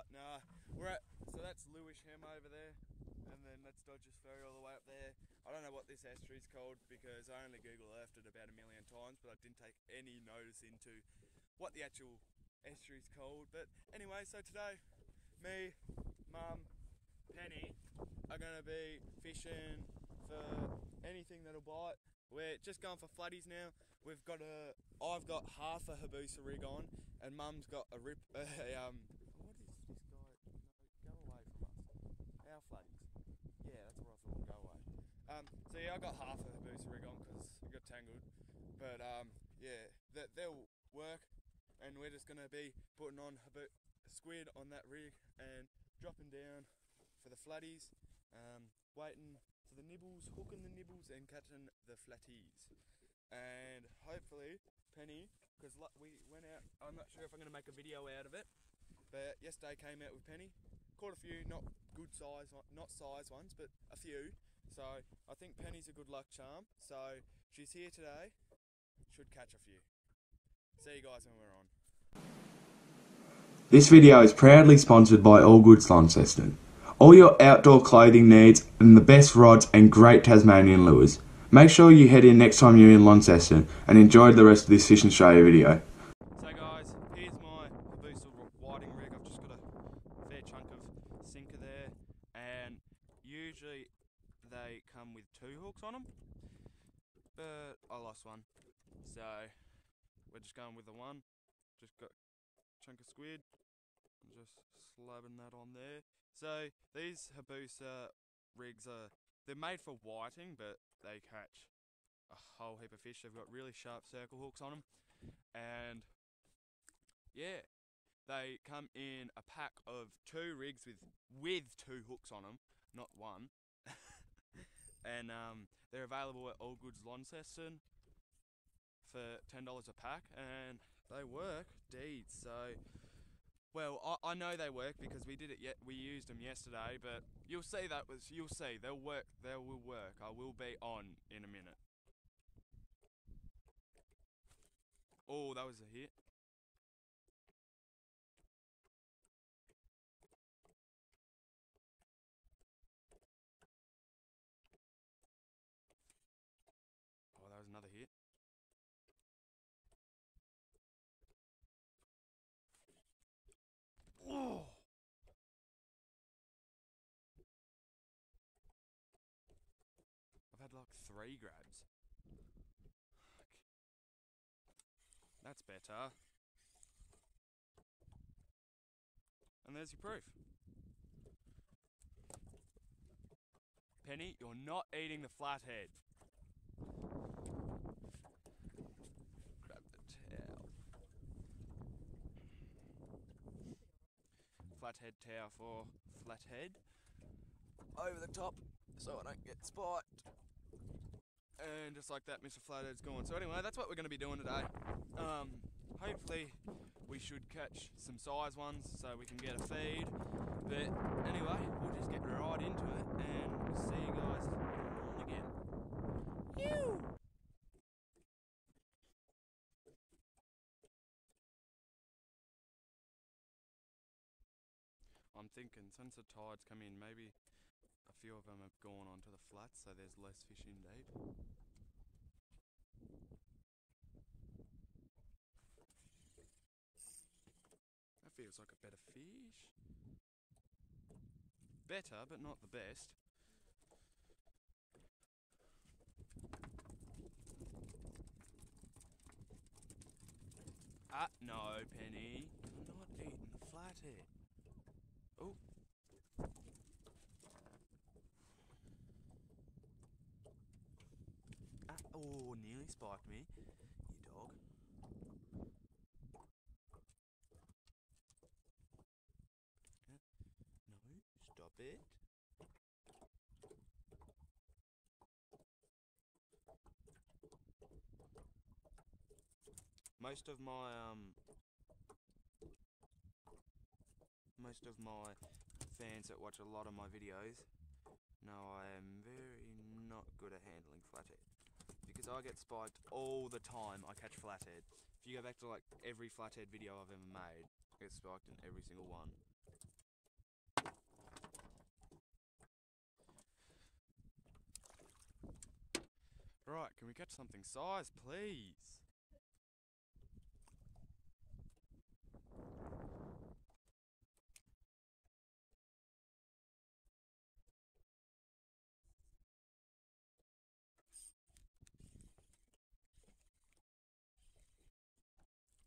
areas. Nah, we're at so that's Lewisham over there, and then that's Dodges Ferry all the way up there. I don't know what this estuary's called because I only Google Earthed it about a million times, but I didn't take any notice into what the actual estuary's called. But anyway, so today, me, Mum, Penny are gonna be fishing for anything that'll bite. We're just going for flatties now. We've got a, I've got half a Habusa rig on, and Mum's got a rip, a, um, what is this guy? No, go away from us. Our flatties. Yeah, that's where I thought. Go away. Um, so yeah, I got half a Habusa rig on because it got tangled. But um, yeah, that they'll work, and we're just gonna be putting on Habu- squid on that rig and dropping down for the flatties. Um, waiting for the nibbles, hooking the nibbles, and catching the flatties. And hopefully, Penny, because we went out. I'm not sure if I'm going to make a video out of it, but yesterday came out with Penny. Caught a few, not good size, not size ones, but a few. So I think Penny's a good luck charm. So she's here today. Should catch a few. See you guys when we're on. This video is proudly sponsored by All Goods Launceston. All your outdoor clothing needs and the best rods and great Tasmanian lures. Make sure you head in next time you're in Launceston and enjoy the rest of this Fishin Straya video. So guys, here's my Habusa whiting rig. I've just got a fair chunk of sinker there and usually they come with two hooks on them lost one. So we're just going with the one. Just got chunk of squid. I'm just slabbing that on there. So these Habusa rigs are they're made for whiting, but they catch a whole heap of fish. They've got really sharp circle hooks on them, and yeah, they come in a pack of two rigs with with two hooks on them, not one. and um, they're available at All Goods Launceston for ten dollars a pack, and they work deeds. So well, I, I know they work because we did it yet. We used them yesterday, but you'll see that was you'll see they'll work. They will work. I will be on in a minute. Oh, that was a hit. Three grabs. That's better. And there's your proof. Penny, you're not eating the flathead. Grab the towel. Flathead tower for flathead over the top so I don't get spiked. And just like that, Mr. Flathead's gone. So anyway, that's what we're going to be doing today. Um, hopefully we should catch some size ones so we can get a feed. But anyway, we'll just get right into it and we'll see you guys on again. Ew! I'm thinking since the tides come in, maybe few of them have gone onto the flats, so there's less fish in deep. That feels like a better fish. Better, but not the best. Ah, no, Penny. I'm not eating the flathead. Oh. Ah, oh, nearly spiked me, you dog. No, stop it. Most of my um most of my fans that watch a lot of my videos know I am very not good at handling flathead. I get spiked all the time I catch flathead. If you go back to like every flathead video I've ever made, it's spiked in every single one. Right, can we catch something size, please?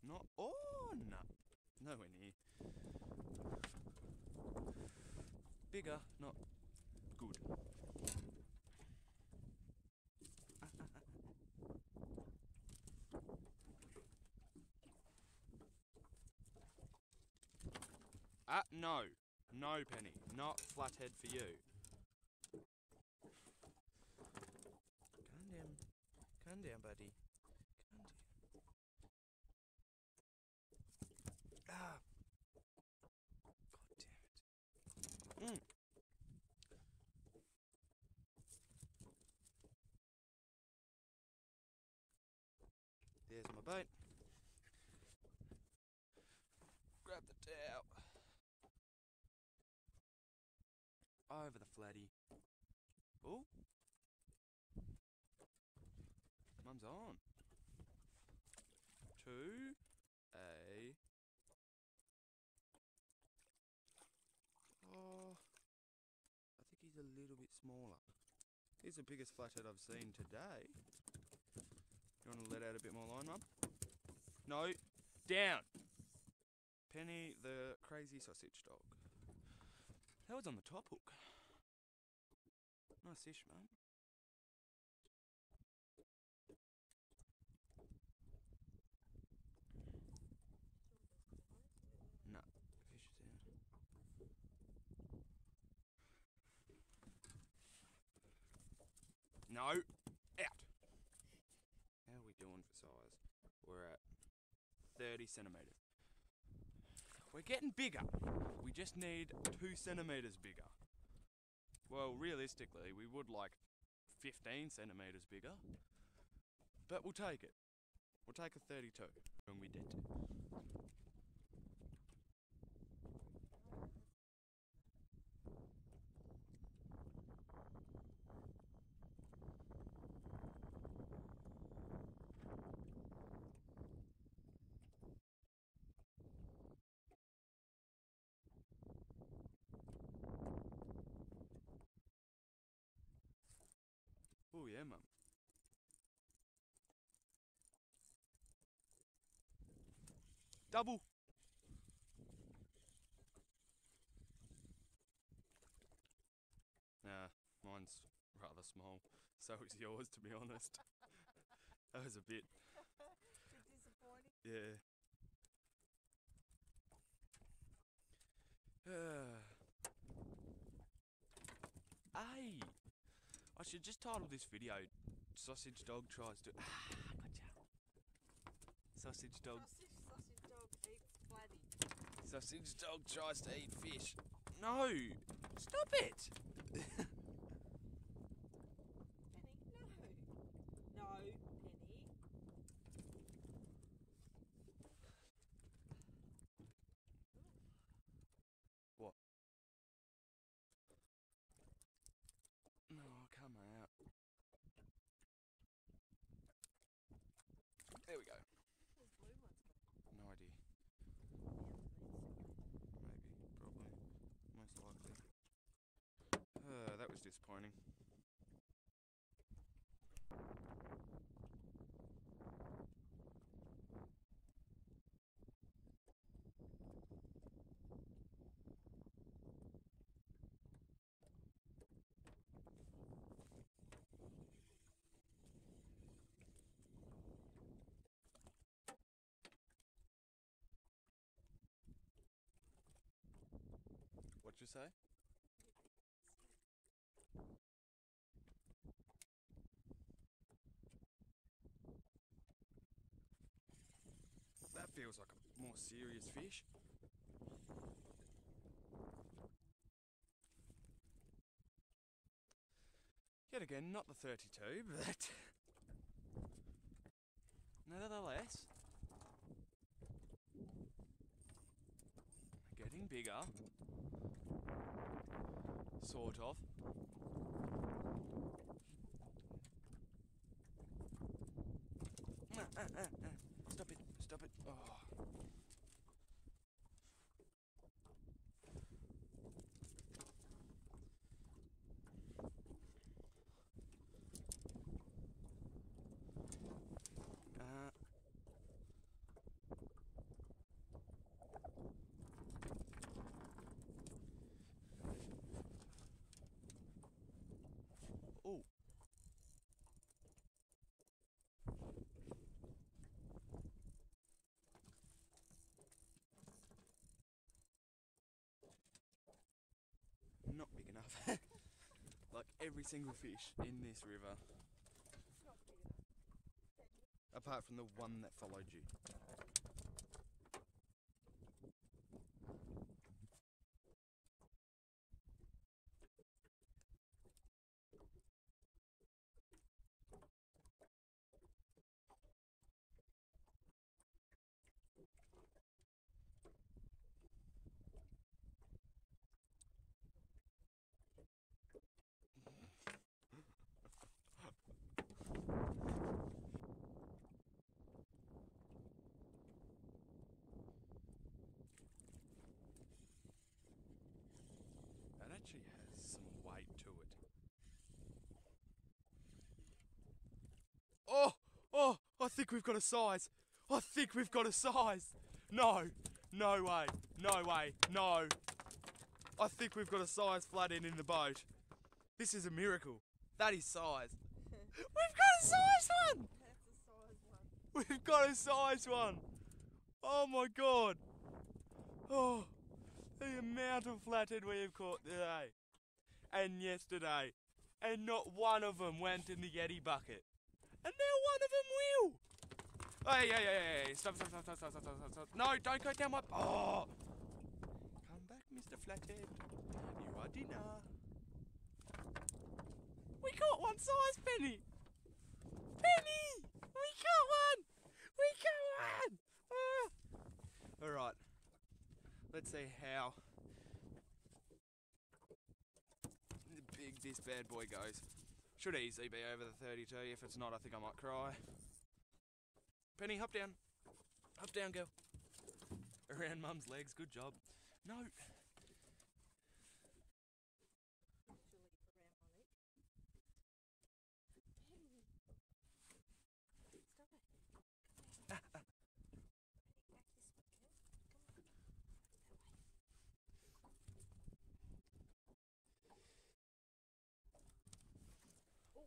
Not. Oh, no. Nowhere near. Bigger, not good. Ah, no. No, Penny. Not flathead for you. Calm down. Calm down, buddy. Calm down. Ah. God damn it. Mm. There's my bait. Grab the towel. Over the flatty. Oh. Mum's on. Two. A. Oh. I think he's a little bit smaller. He's the biggest flathead I've seen today. You want to let out a bit more line, Mum? No. Down. Penny, the crazy sausage dog. That was on the top hook. Nice fish, Mum. No. No, out. How are we doing for size? We're at 30 centimetres. We're getting bigger. We just need two centimetres bigger. Well, realistically, we would like 15 centimetres bigger. But we'll take it. We'll take a 32 when we did. Yeah. Double. Nah, mine's rather small. So is yours, to be honest. that was a bit, Bit disappointing. yeah. Ay! I should just title this video Sausage Dog Tries to. Ah, gotcha. Sausage Dog. Sausage, sausage dog eats. Sausage Dog tries to eat fish. No! Stop it! Penny, no. No, Penny. What? No, come out. There we go. No idea. Maybe. Probably. Most likely. Uh, that was disappointing. That feels like a more serious fish. Yet again, not the 32, but nevertheless, getting bigger. Sort of. Ah, ah, ah. Stop it, stop it. Oh. Uh, oh. Not big like every single fish in this river, apart from the one that followed you. That actually has some weight to it. Oh, oh, I think we've got a size. I think we've got a size. No, no way, no way, no. I think we've got a size flathead in the boat. This is a miracle. That is size. We've got a size one. That's a size one. We've got a size one. Oh my god. Oh, the amount of flathead we have caught today and yesterday, and not one of them went in the Yeti bucket, and now one of them will. Hey, hey, hey, hey, stop, stop, stop, stop, stop, stop, stop, stop. No, don't go down my. Oh, come back, Mr. Flathead. You are dinner. We caught one size, Penny. Penny, we caught one. We caught one. Ah. All right. Let's see how big this bad boy goes. Should easily be over the 32. If it's not, I think I might cry. Penny, hop down. Hop down, girl. Around mum's legs. Good job. No. Around my leg. Hey. Stop it. Back this way, girl. Come on. That way.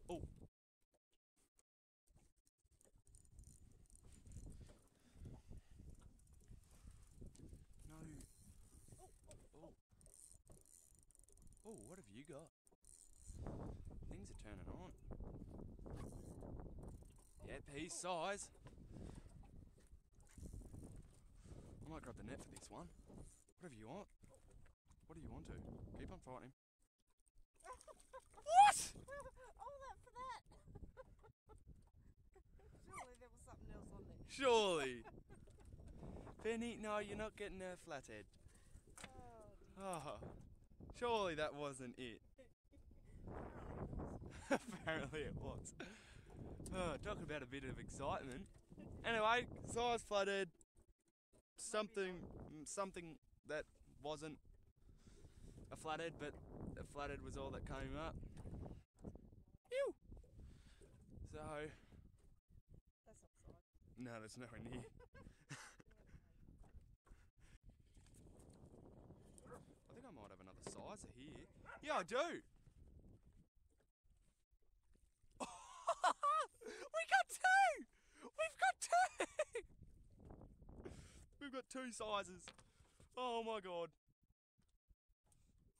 Oh. No. Oh. Oh, what have you got? Things are turning on. He's size. I might grab the net for this one. Whatever you want. What do you want to? Keep on fighting what? All that for that. Surely there was something else on there. Surely. Penny, no, you're not getting a flathead. Oh, Oh, surely that wasn't it. Apparently it was. Oh, talk about a bit of excitement. Anyway, size flooded. Something, something that wasn't a flathead, but a flathead was all that came up. Ew. So, that's not no, there's nowhere near. I think I might have another sizer here. Yeah, I do. we got two. We've got two. We've got two sizes. Oh my god.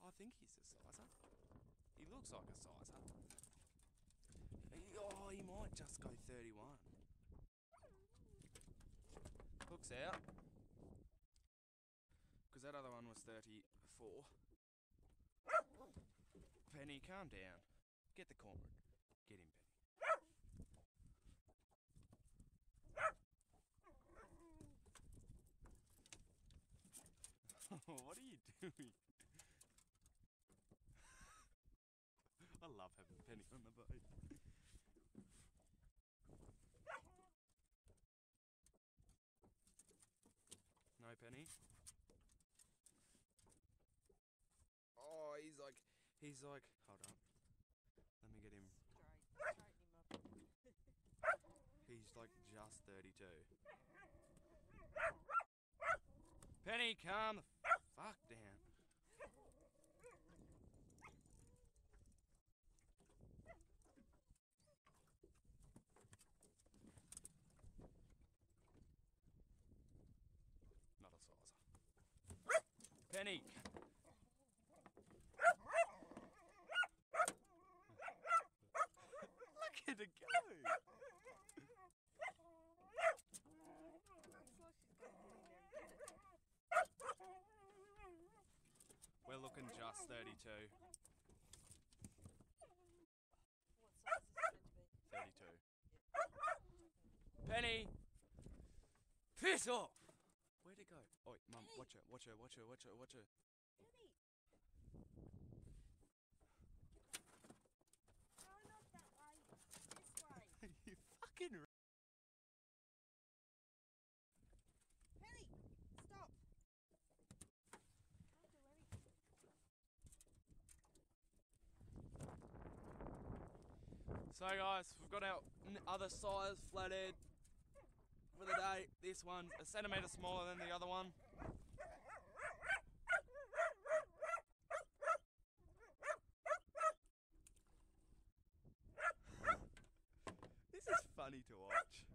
I think he's a sizer. He looks like a sizer. He- Oh, he might just go 31. Hooks out. Because that other one was 34. Penny, calm down. Get the cormorant. Get him, Penny. what are you doing? I love having Penny on the boat. No Penny. Oh, he's like, he's like, hold on. Let me get him. Straight, straighten him up. He's like just 32. Penny, come. fuck sizer. Penny. Look at it go. Looks like she's gonna get in there and get it. We're just 32. What size is it meant to be? 32. Penny! Piss off! Where'd it go? Oh, mum, Penny! watch her, watch her, watch her, watch her, watch her. Penny! No, not that way. This way. you fucking. r- Penny! Stop! Can't do anything. So, guys, we've got our other size flathead for the day. This one's a centimetre smaller than the other one. This is funny to watch.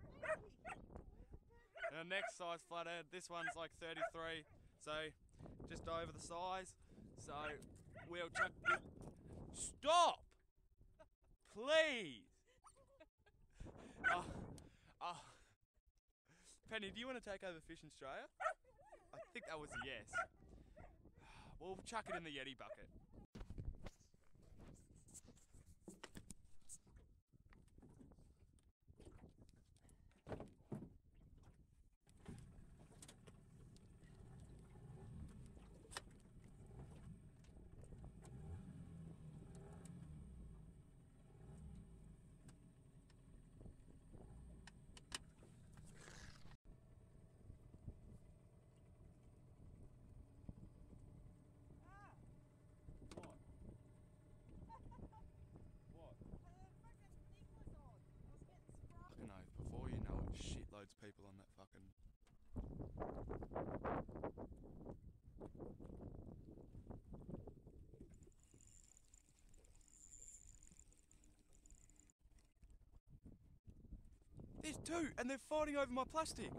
Our next size flathead, this one's like 33, so just over the size. So we'll chuck. Stop! Please! Oh, oh. Penny, do you want to take over Fishin Straya? I think that was a yes. We'll chuck it in the Yeti bucket. Ah! What? What? The fucking thing was on. I was getting sprung. Fucking oath, before you know it, shitloads of people on that fucking. Two, and they're fighting over my plastic.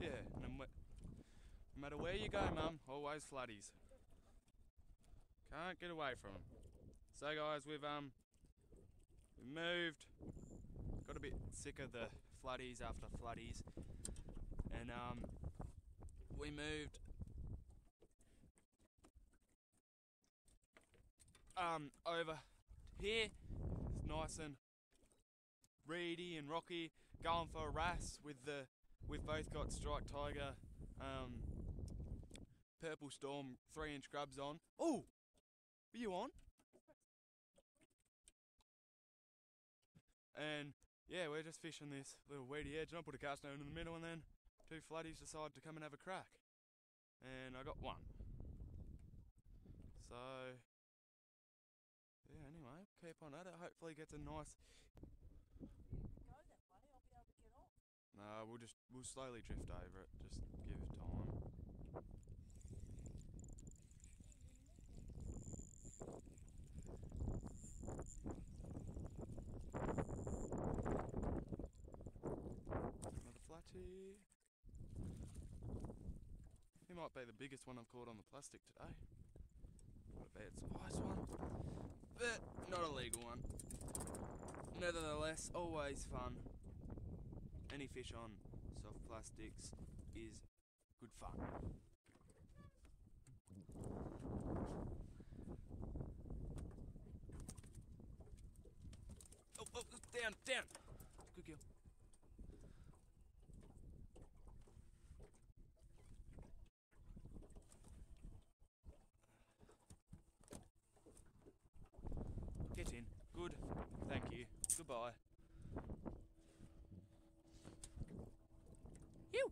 Yeah, no matter where you go, Mum, always flatties. Can't get away from them. So, guys, we've um we moved. Got a bit sick of the flatties after flatties, and um we moved um over here. Nice and reedy and rocky. Going for a wrasse with the. We've both got Strike Tiger, um, Purple Storm three inch grubs on. Oh, were you on? And yeah, we're just fishing this little weedy edge, and I put a cast net in the middle, and then two flatties decide to come and have a crack, and I got one. So keep on at it. Hopefully, gets a nice. No, we'll just we'll slowly drift over it. Just give it time. Another flatty. He might be the biggest one I've caught on the plastic today. Got a bad spice one, but not a legal one. Nevertheless, always fun. Any fish on soft plastics is good fun. Oh, oh, down, down. Good kill. Goodbye. You.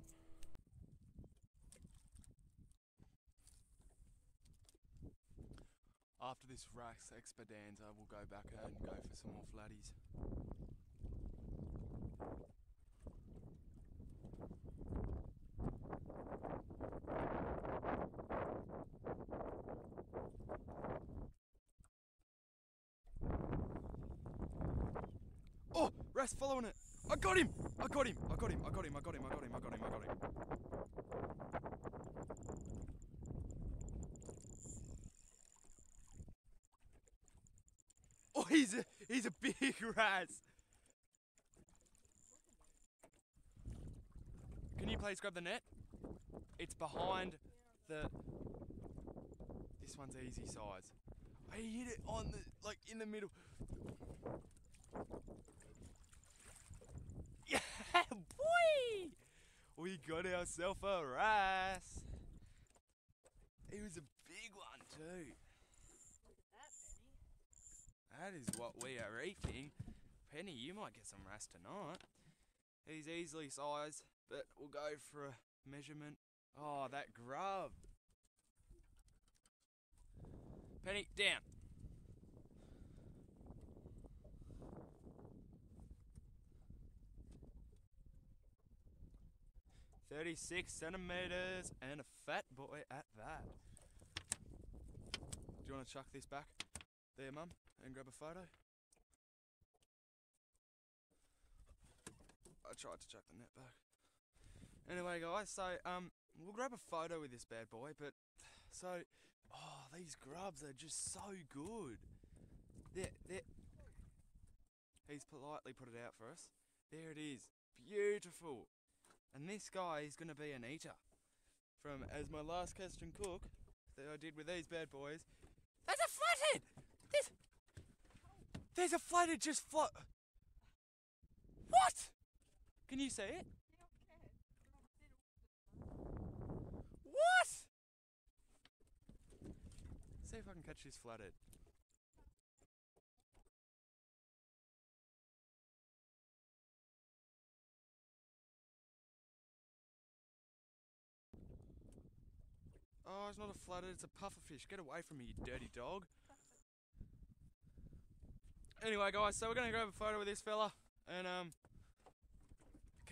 After this Rax Expedanza, we'll go back out and go for some more flatties. Wrasse following it. I got him. I got him. I got him. I got him. I got him. I got him. I got him. I got him. Oh, he's a he's a big wrasse. Can you please grab the net? It's behind the. This one's easy size. I hit it on the like in the middle. Yeah, boy! We got ourselves a rice. It was a big one too. Look at That Penny. That is what we are eating. Penny, you might get some rice tonight. He's easily sized, but we'll go for a measurement. Oh, that grub. Penny, down. Thirty-six centimeters and a fat boy at that. Do you want to chuck this back there, Mum, and grab a photo? I tried to chuck the net back. Anyway, guys, so um, we'll grab a photo with this bad boy, but so, oh, these grubs are just so good. There, there. He's politely put it out for us. There it is, beautiful. And this guy is going to be an eater. From as my last and cook that I did with these bad boys. There's a flathead. There's, there's a flathead just float. What? Can you see it? What? See if I can catch this flathead. Oh, it's not a flathead, it's a pufferfish. Get away from me, you dirty dog. Anyway, guys, so we're gonna grab a photo with this fella and um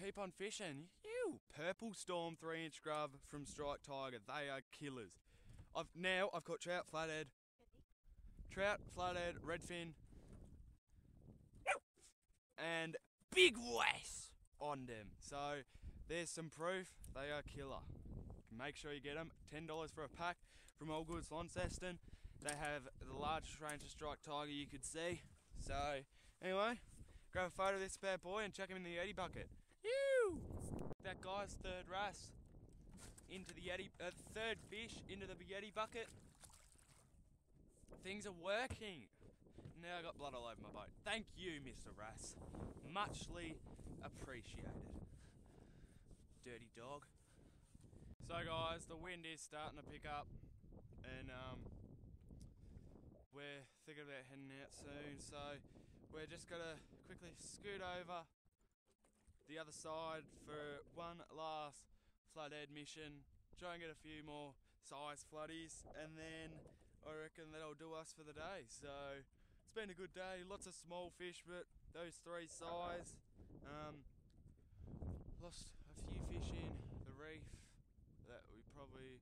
keep on fishing. You purple storm three inch grub from Strike Tiger. They are killers. I've now I've caught trout, flathead, trout, flathead, redfin, and big wrasse on them. So there's some proof they are killer. Make sure you get them. Ten dollars for a pack from All Goods Launceston. They have the largest range of strike tiger you could see. So anyway, grab a photo of this bad boy and chuck him in the Yeti bucket. You! That guy's third wrasse into the Yeti, uh, third fish into the Yeti bucket. Things are working. Now I got blood all over my boat. Thank you, Mr. Wrasse. Muchly appreciated. Dirty dog. So guys, the wind is starting to pick up and um, we're thinking about heading out soon. So we're just gonna quickly scoot over the other side for one last flathead mission. Try and get a few more size flatties and then I reckon that'll do us for the day. So it's been a good day. Lots of small fish, but those three size. Um, lost a few fish in the reef that we probably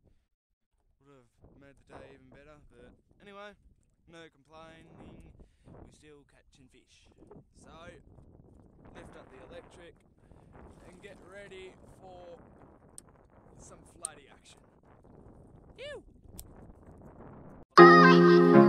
would have made the day even better. But anyway, no complaining. We're still catching fish. So lift up the electric and get ready for some flatty action. Ew!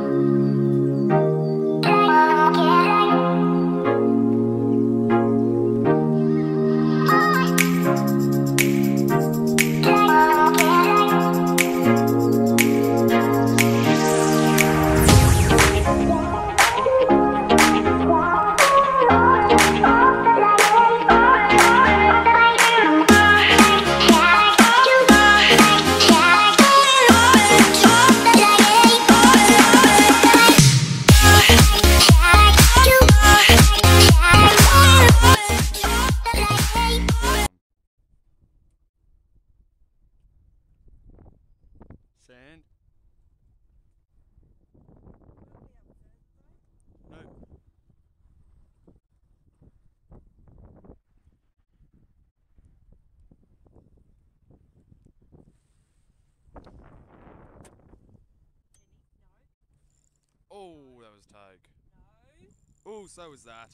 And is that.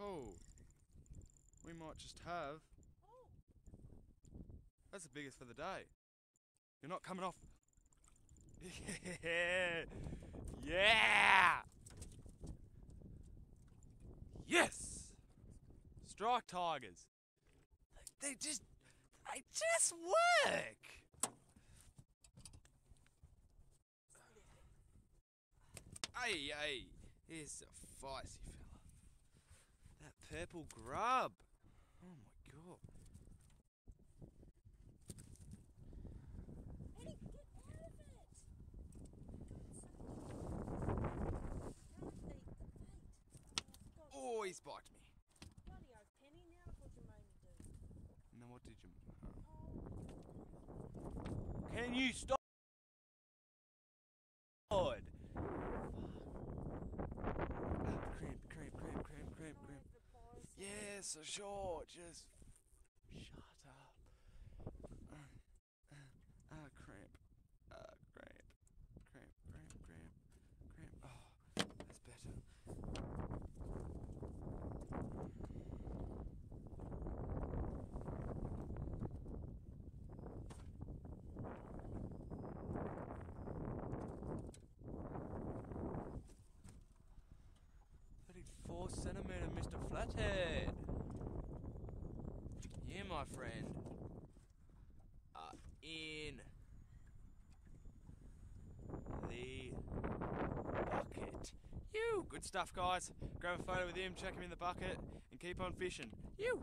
Oh, we might just have. Oh, That's the biggest for the day. You're not coming off. Yeah. Yeah. Yes. Strike Tigers. They just, they just work. Hey, hey, here's a feisty fella. That purple grub. Oh my god. Penny, get out of it! God's sake. Can't eat the bait. Oh, for God's Oh, sake. he's biting me. Bloody oath, Penny, now look what you made me do. And then what did you? You stop? God. Ah, cramp, cramp, cramp, cramp, cramp, cramp. so sure. Just shut up. Uh, uh, Ah, cramp. Ah, cramp. Cramp, cramp, cramp, cramp. Oh, that's better. Thirty-four centimeter, Mr. Flathead. You, my friend, are in the bucket. You, good stuff, guys. Grab a photo with him, check him in the bucket, and keep on fishing. You.